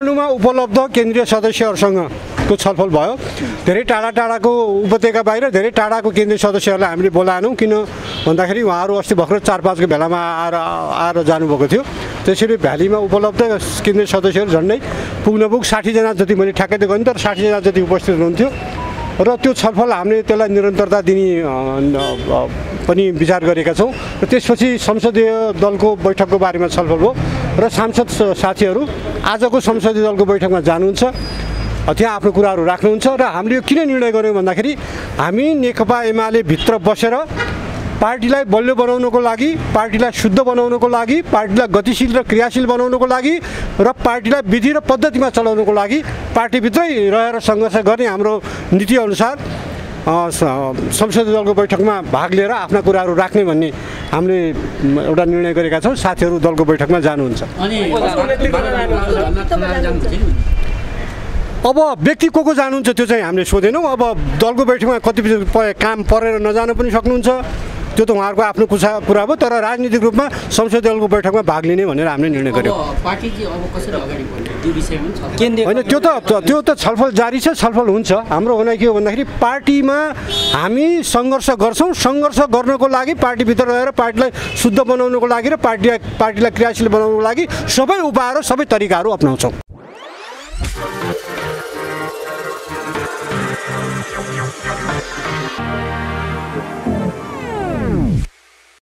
काठमाडौँमा उपलब्ध केन्द्रीय सदस्यहरूसँगको छलफल भयो। धेरै टाढा टाढाको उपत्यका बाहिर धेरै टाढाको केन्द्रीय सदस्यहरूलाई हामीले बोलाएनौँ किन भन्दाखेरि उहाँहरू अस्ति भर्खर चार पाँचको भेलामा आएर आएर जानुभएको थियो। त्यसरी भ्यालीमा उपलब्ध केन्द्रीय सदस्यहरू झन्डै पुग्न पुग साठीजना जति मैले ठ्याक्कै दिएको नि तर साठीजना जति उपस्थित हुनुहुन्थ्यो। र त्यो छलफल हामीले त्यसलाई निरन्तरता दिने पनि विचार गरेका छौँ। र त्यसपछि संसदीय दलको बैठकको बारेमा छलफल भयो। र सांसद साथीहरू आजको संसदीय दलको बैठकमा जानुहुन्छ त्यहाँ आफ्नो कुराहरू राख्नुहुन्छ र हामीले यो किन निर्णय गऱ्यौँ भन्दाखेरि हामी नेकपा एमाले भित्र बसेर पार्टीलाई बलियो बनाउनको लागि पार्टीलाई शुद्ध बनाउनको लागि पार्टीलाई गतिशील र क्रियाशील बनाउनको लागि र पार्टीलाई विधि र पद्धतिमा चलाउनको लागि पार्टीभित्रै रहेर सङ्घर्ष गर्ने हाम्रो नीतिअनुसार संसदीय दलको बैठकमा भाग लिएर आफ्ना कुराहरू राख्ने भन्ने हामीले एउटा निर्णय गरेका छौँ साथीहरू दलको बैठकमा जानुहुन्छ। अब व्यक्ति को को जानुहुन्छ त्यो चाहिँ हामीले सोधेनौँ। अब दलको बैठकमा कति प- काम परेर नजानु पनि सक्नुहुन्छ। त्यो त उहाँहरूको आफ्नो कुसा कुरा भयो तर राजनीतिक रूपमा संसदीय दलको बैठकमा भाग लिने भनेर हामीले निर्णय पार्टी केन्द्रीय होइन त्यो त त्यो त छलफल जारी छ छलफल हुन्छ। हाम्रो भनाइ के हो भन्दाखेरि पार्टीमा हामी सङ्घर्ष गर्छौँ। सङ्घर्ष गर्नको लागि पार्टीभित्र रहेर पार्टीलाई शुद्ध बनाउनको लागि र पार्टीलाई पार्टीलाई क्रियाशील बनाउनको लागि सबै उपायहरू सबै तरिकाहरू अप्नाउँछौँ।